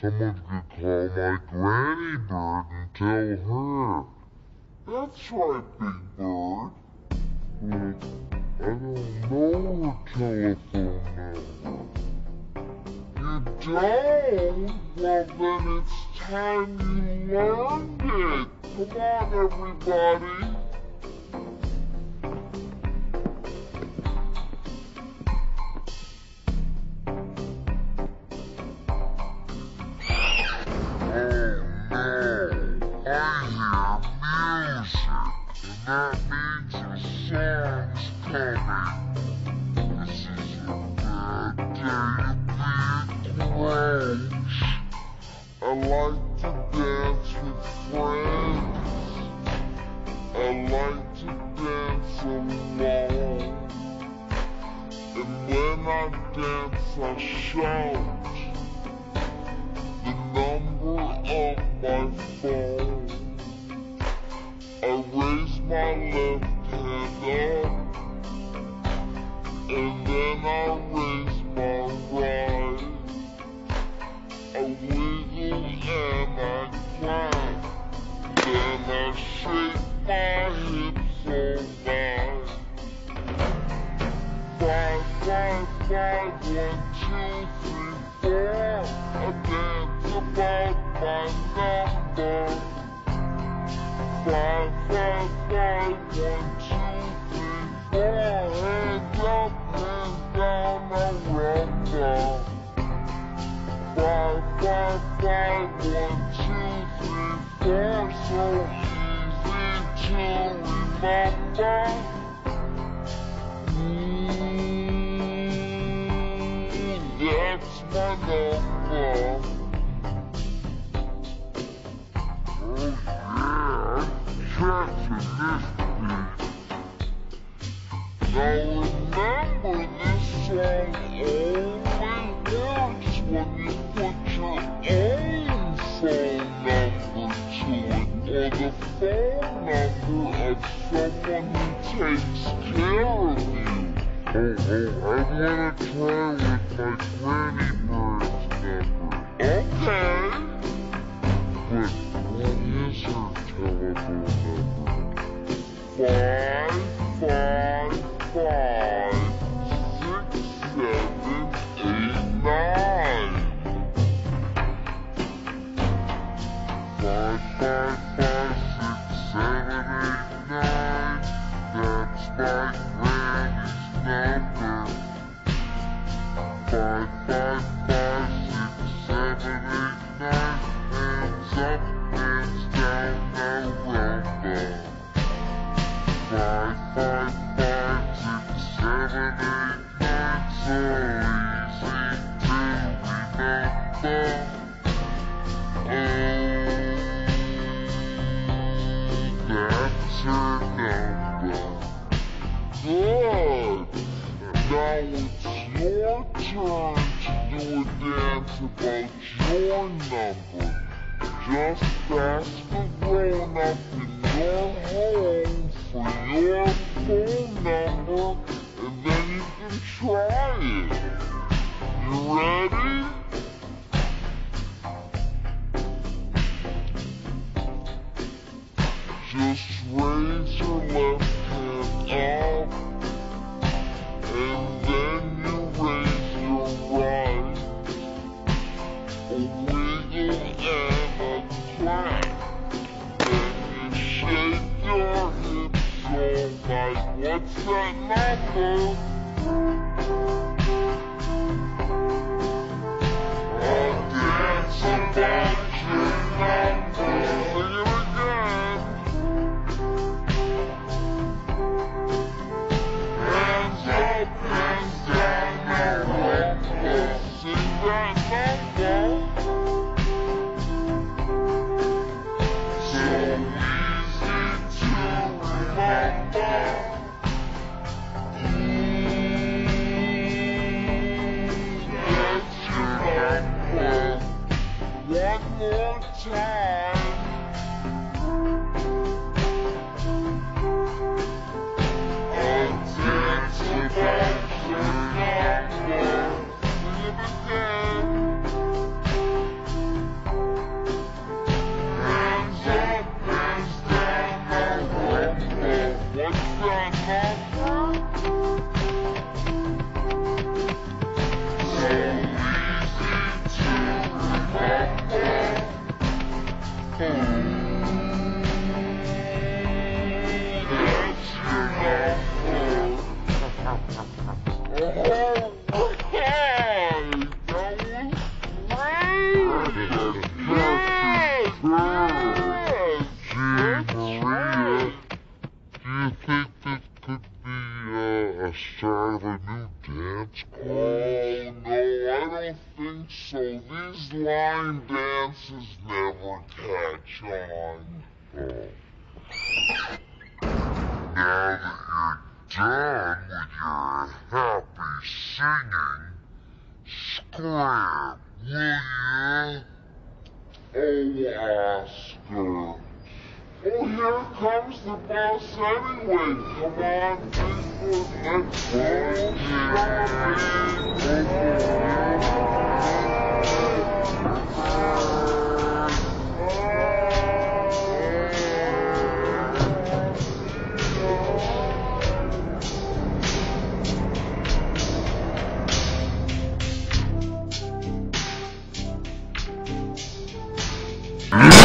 Someone's gonna call my granny bird and tell her. That's right, Big Bird. But I don't know her telephone number. You don't? Well, then it's time you learned it. Come on, everybody. This is bad day. I like to dance with friends. I like to dance alone. And when I dance, I shout the number of my phone. Wiggle and I clap, then I shake my hips all night. Five, five, five, one, two, three, four. I dance about my number. Five, five, five, one, two, three, four. Five, five, five, one, two, three, four. So easy to remember. Mm, That's my number. Oh yeah, catching this beat. Now remember, this song only phone number of someone who takes care of you. Oh, oh, I wanna try with my granny Five, five, five, six, seven, eight, nine. Hands Now it's your turn to do a dance about your number. Just ask a grown up in your home for your phone number and then you can try it. You ready? What's that number? I'll dance about your number. One more time. Start of a new dance craze? Oh, no, I don't think so. These line dances never catch on. Oh. Now that you're done with your happy singing, scream, will ya? Oh, Oscar. Oh, here comes the bus anyway. Come on, Bigfoot, let's go shopping.